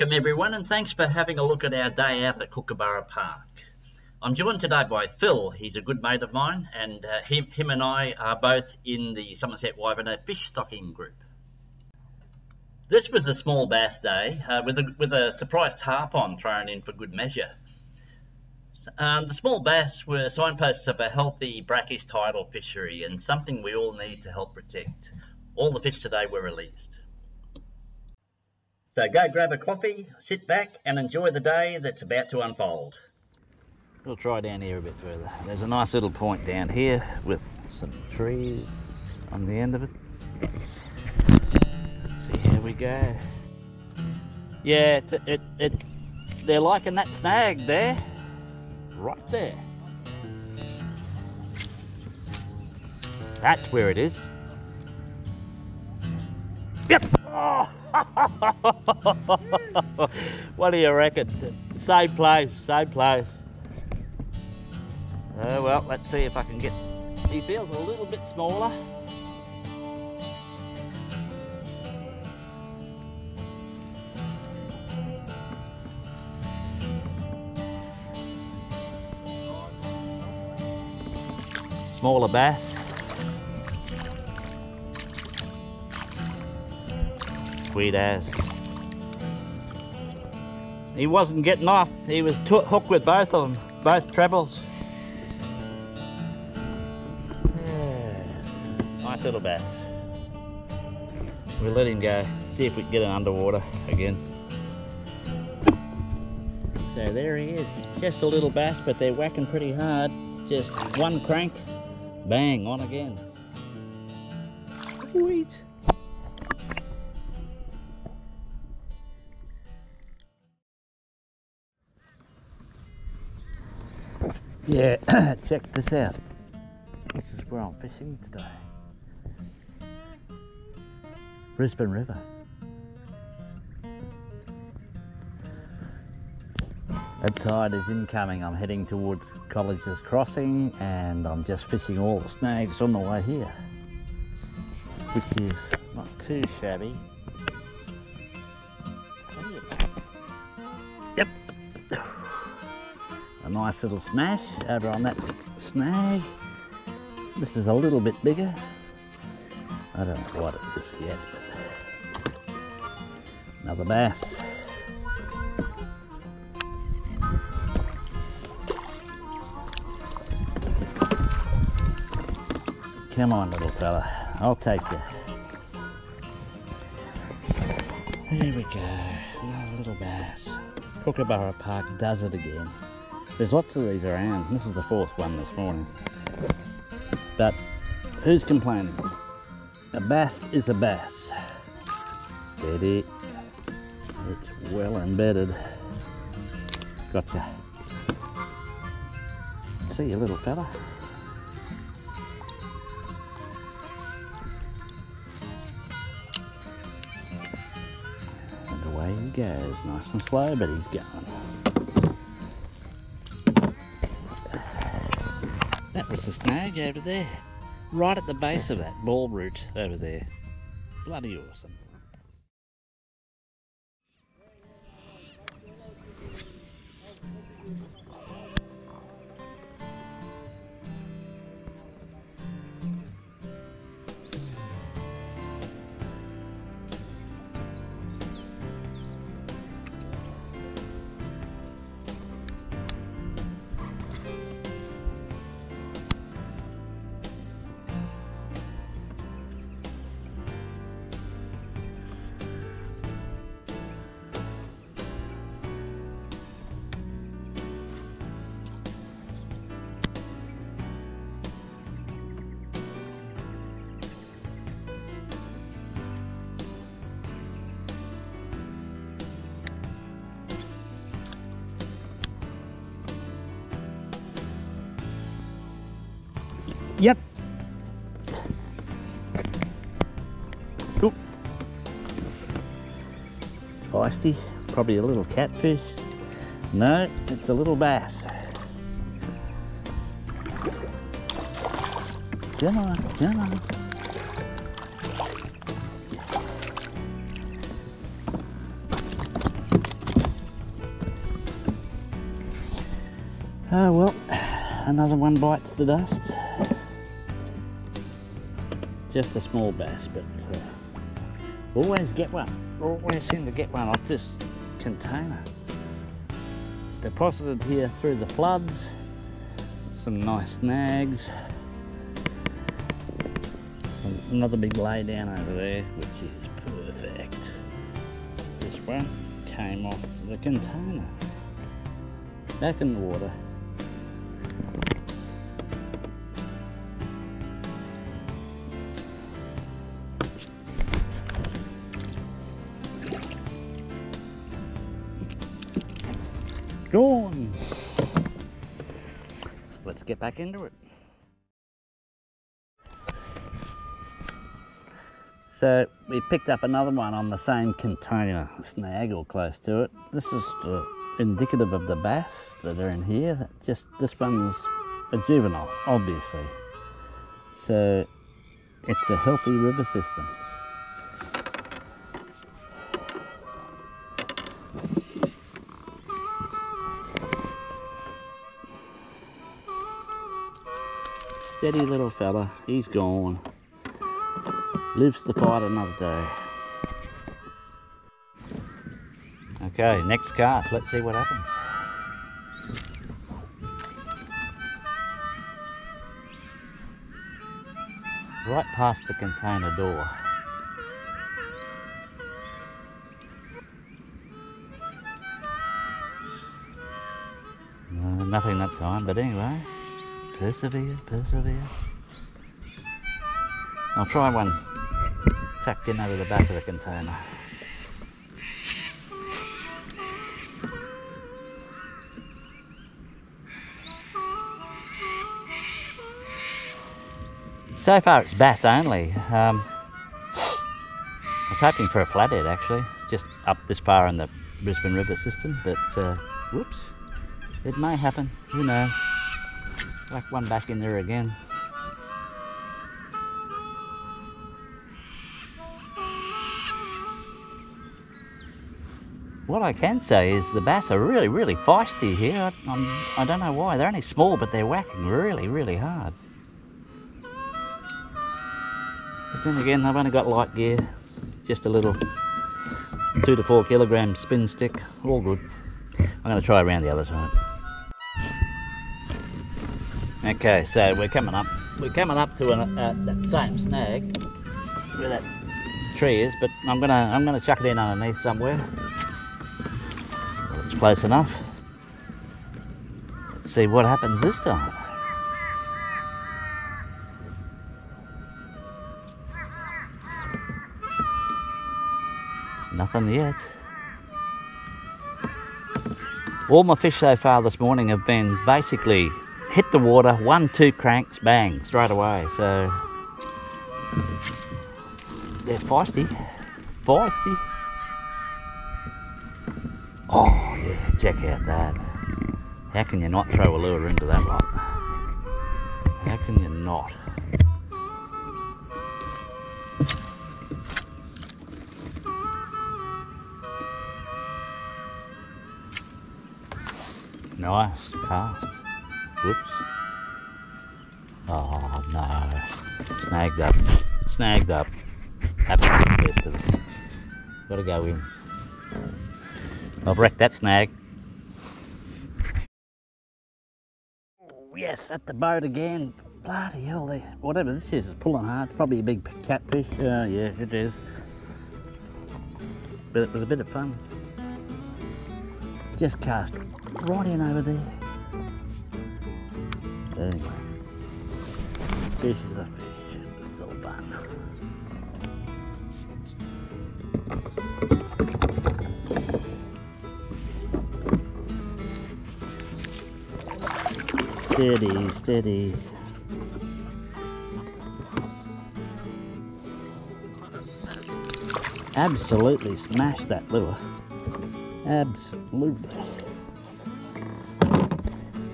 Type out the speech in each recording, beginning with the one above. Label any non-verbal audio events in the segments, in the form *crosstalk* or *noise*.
Welcome everyone and thanks for having a look at our day out at Kookaburra Park. I'm joined today by Phil, he's a good mate of mine and uh, him, him and I are both in the Somerset Wivenhoe fish stocking group. This was a small bass day uh, with, a, with a surprise tarpon thrown in for good measure. Um, the small bass were signposts of a healthy brackish tidal fishery and something we all need to help protect. All the fish today were released. So go grab a coffee, sit back and enjoy the day that's about to unfold. We'll try down here a bit further. There's a nice little point down here with some trees on the end of it. See here we go. Yeah, it, it, it, they're liking that snag there, right there. That's where it is. Yep. Oh. *laughs* what do you reckon? Same place, same place. Uh, well, let's see if I can get... He feels a little bit smaller. Smaller bass. sweet as. He wasn't getting off. He was hooked with both of them, both trebles. Nice little bass. We'll let him go, see if we can get him underwater again. So there he is, just a little bass, but they're whacking pretty hard. Just one crank, bang, on again. Sweet. Yeah, *coughs* check this out. This is where I'm fishing today. Brisbane River. A tide is incoming. I'm heading towards College's Crossing and I'm just fishing all the snags on the way here, which is not too shabby. Yep, a nice little smash over on that snag. This is a little bit bigger. I don't know what it is yet, another bass. Come on, little fella. I'll take you. There we go. Another little bass. Kookaburra Park does it again. There's lots of these around. This is the fourth one this morning. But who's complaining? A bass is a bass. Steady. Well embedded. Gotcha. See you, little fella. And away he goes, nice and slow, but he's going. That was a snag over there, right at the base of that ball root over there. Bloody awesome. Feisty. Probably a little catfish. No, it's a little bass. Come on, come on. Oh well, another one bites the dust. Just a small bass, but uh, always get one. Always seem to get one off this container. Deposited here through the floods. Some nice snags. Another big lay down over there, which is perfect. This one came off the container. Back in the water. Back into it. So we picked up another one on the same container snag or close to it. This is the indicative of the bass that are in here. Just this one's a juvenile, obviously. So it's a healthy river system. Steady little fella, he's gone. Lives to fight another day. Okay, next cast, let's see what happens. Right past the container door. Uh, nothing that time, but anyway, persevere, persevere. I'll try one tucked in over the back of the container. So far it's bass only. Um, I was hoping for a flathead actually, just up this far in the Brisbane River system, but uh, whoops, it may happen, who knows. Whack one back in there again. What I can say is the bass are really, really feisty here. I, I'm, I don't know why. They're only small, but they're whacking really, really hard. But then again, I've only got light gear. Just a little two to four kilogram spin stick. All good. I'm going to try around the other side. Okay, so we're coming up. We're coming up to an, uh, that same snag where that tree is, but I'm gonna I'm gonna chuck it in underneath somewhere. It's close enough. Let's see what happens this time. Nothing yet. All my fish so far this morning have been basically hit the water, one, two cranks, bang, straight away. So they're feisty, feisty. Oh yeah, check out that. How can you not throw a lure into that lot? How can you not? Nice cast. Whoops. Oh no. Snagged up. Snagged up. Absolute best of us. Gotta go in. I've wrecked that snag. Oh, yes, at the boat again. Bloody hell, they, whatever this is, is pulling hard. It's probably a big catfish. Uh, yeah, it is. But it was a bit of fun. Just cast right in over there. Anyway, this is a fish it's so bad. Steady, steady. Absolutely smashed that lure. Absolutely.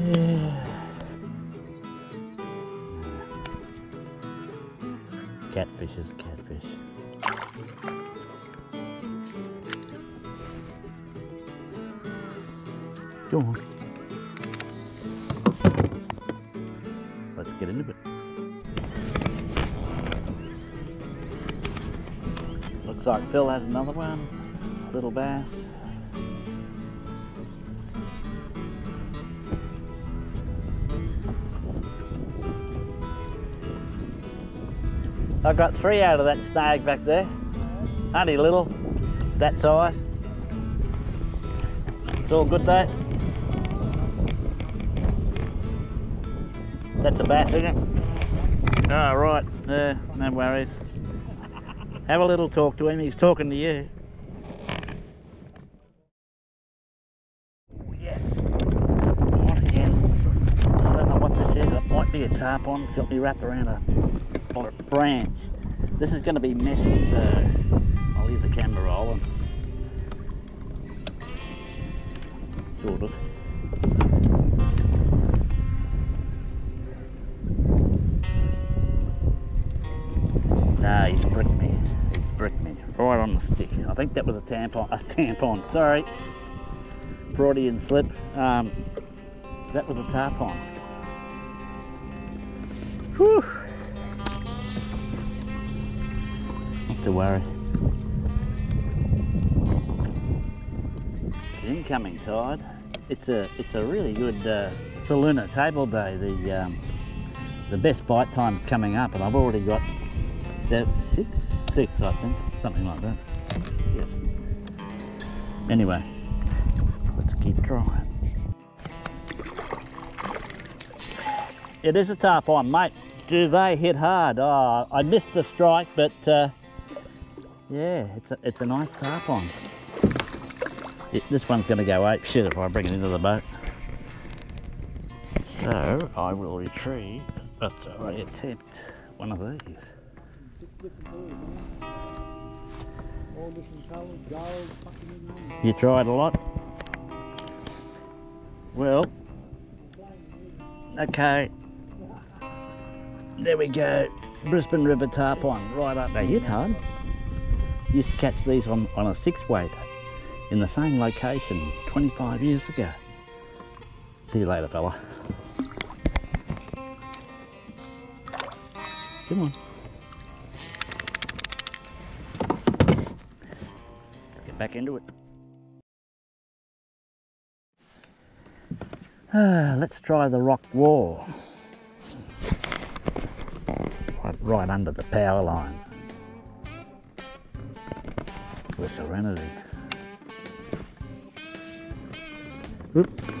Yeah. Catfish is a catfish. Go on. Let's get into it. Looks like Phil has another one. Little bass. I got three out of that snag back there. Only little, that size. It's all good though. That's a bass, isn't it? Oh, right. Yeah, no worries. Have a little talk to him. He's talking to you. Oh, yes. Right again. I don't know what this is. It might be a tarpon. It's got me wrapped around a, on a branch. This is going to be messy, so I'll leave the camera rolling. Sort of. No, he's bricked me. He's bricked me right on the stick. I think that was a tampon. A tampon. Sorry. Freudian slip. Um, that was a tarpon. Whew. To worry. It's incoming tide. It's a it's a really good uh, Solunar table day. The um, the best bite time's coming up, and I've already got six, six, I think, something like that. Yes. Anyway, let's keep trying. It is a tarpon, mate. Do they hit hard? Oh, I missed the strike, but uh, yeah, it's a, it's a nice tarpon. It, this one's going to go ape shit if I bring it into the boat. So I will retrieve, but uh, I attempt one of these. You tried a lot? Well, okay. There we go. Brisbane River tarpon, right up. They hit hard. Used to catch these on, on a six weight in the same location 25 years ago. See you later, fella. Come on. Let's get back into it. Ah, let's try the rock wall. Right, right under the power lines. With Serenity. Oop.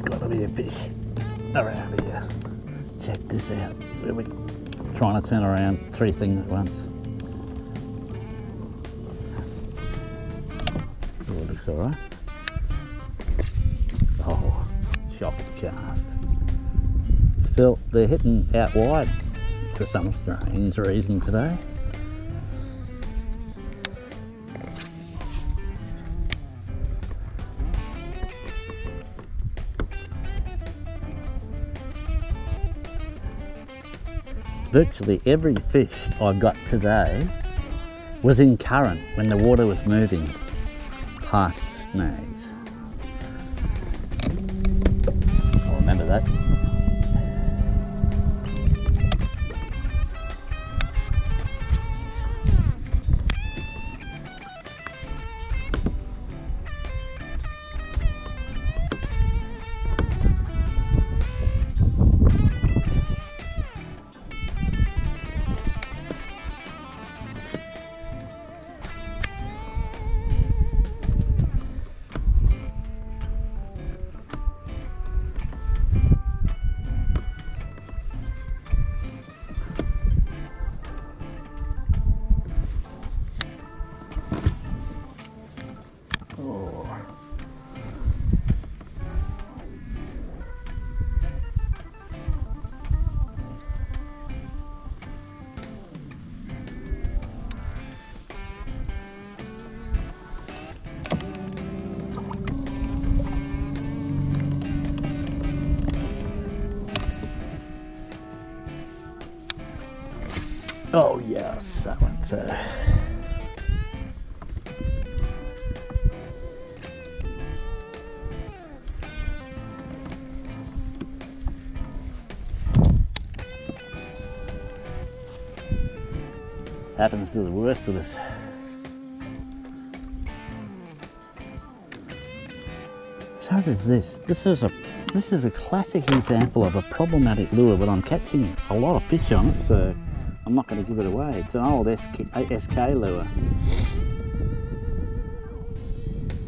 There's got to be a fish around here. Uh, check this out. We're we trying to turn around three things at once. Oh, looks alright. Oh, shock cast. Still, they're hitting out wide for some strange reason today. Virtually every fish I got today was in current when the water was moving past snags. Oh yes, so and so. Happens to the worst of us. So does this. This is a this is a classic example of a problematic lure, but I'm catching a lot of fish on it, so I'm not going to give it away. It's an old SK, SK lure.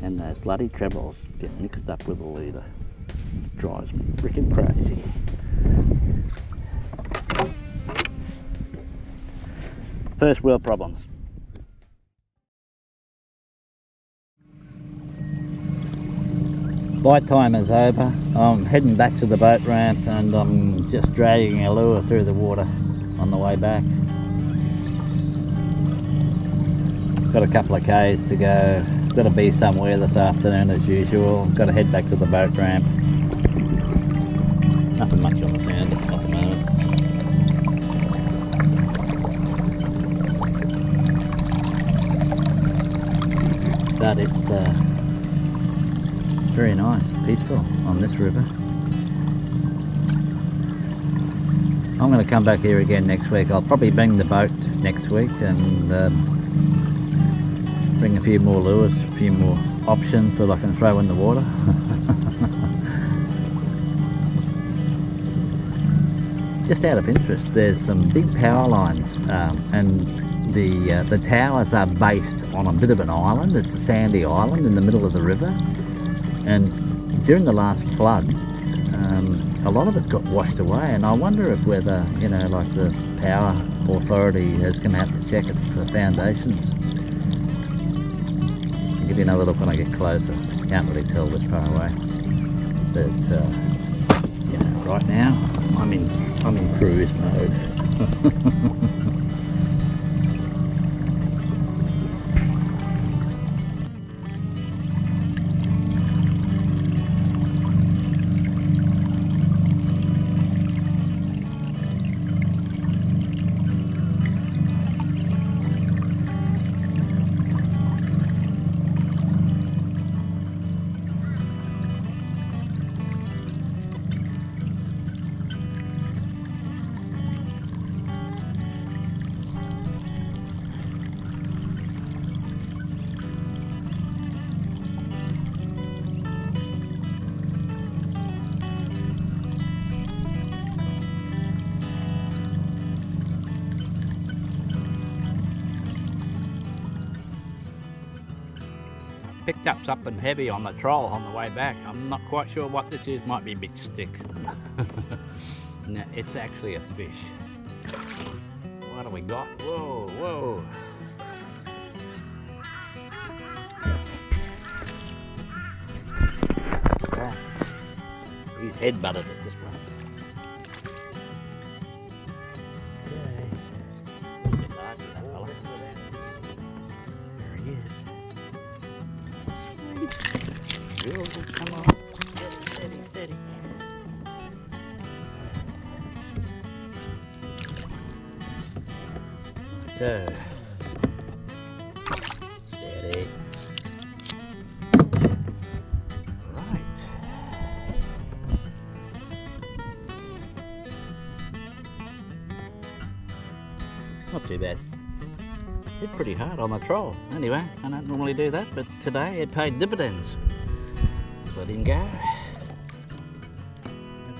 And those bloody trebles get mixed up with the leader. drives me freaking crazy. First world problems. Bite time is over. I'm heading back to the boat ramp and I'm just dragging a lure through the water on the way back. Got a couple of k's to go. Got to be somewhere this afternoon as usual. Got to head back to the boat ramp. Nothing much on the sand at the moment. But it's uh, it's very nice, peaceful on this river. I'm going to come back here again next week. I'll probably bring the boat next week and um, bring a few more lures, a few more options that I can throw in the water. *laughs* Just out of interest, there's some big power lines um, and the uh, the towers are based on a bit of an island. It's a sandy island in the middle of the river, and during the last floods, um, a lot of it got washed away. And I wonder if whether you know, like the power authority has come out to check it for foundations. I'll give you another look when I get closer. Can't really tell this far away, but uh, you know, right now I'm in I'm in cruise mode. *laughs* picked up something heavy on the troll on the way back. I'm not quite sure what this is. Might be a big stick. *laughs* no, it's actually a fish. What do we got? Whoa, whoa. Ah, He's head butted at this So. Steady. Right. Not too bad. Hit pretty hard on the troll. Anyway, I don't normally do that, but today it paid dividends. So let him go.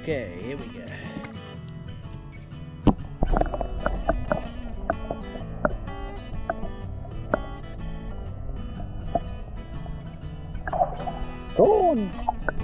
Okay, here we. Go on.